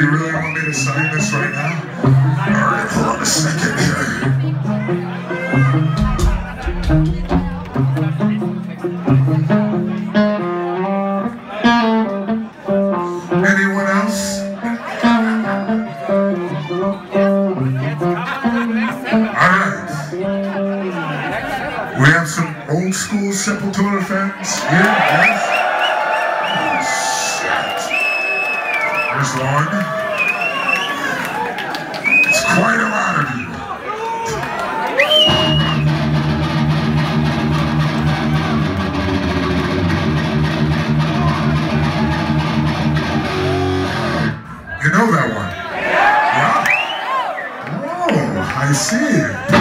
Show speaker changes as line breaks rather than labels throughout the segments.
you really want me to sign this right now? Hold on a second here. Anyone else? Alright. We have some old school Sepultura fans here, yes? There's one. It's quite a lot of you. You know that one? Yeah. Oh, I see.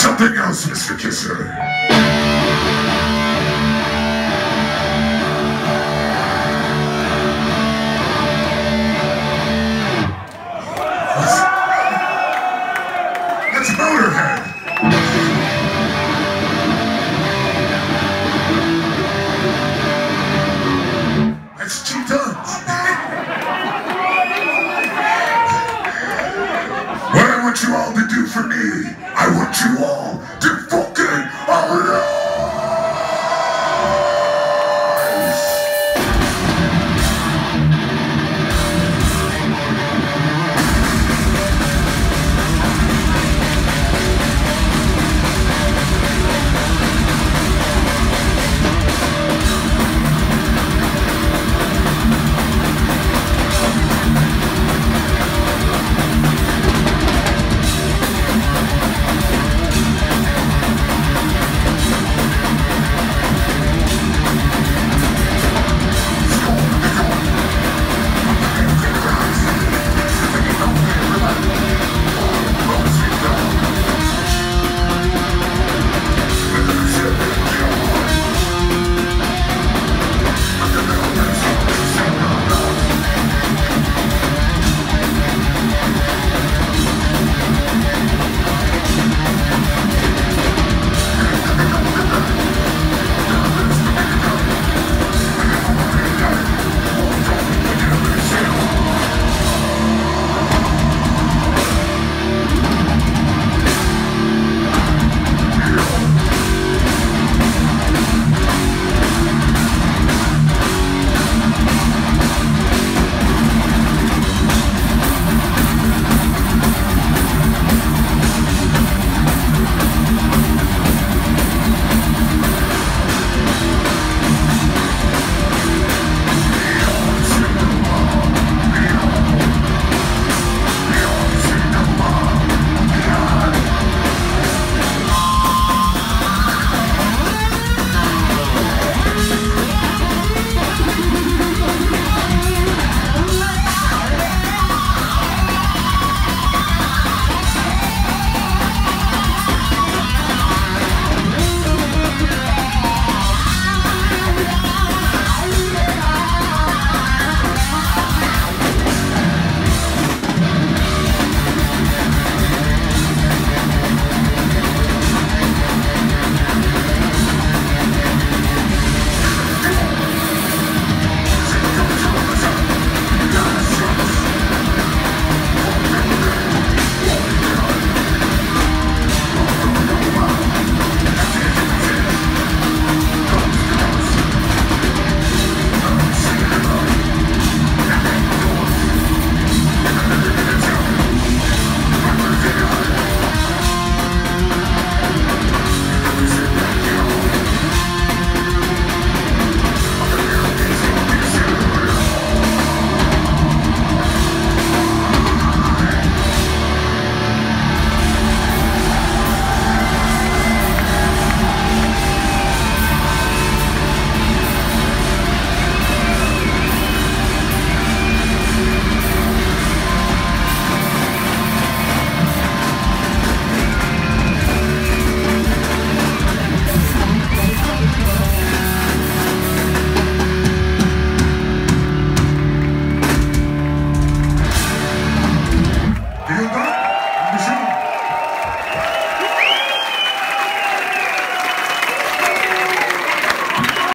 Something else, Mr. Kisser. Want you all to do for me, I want you all to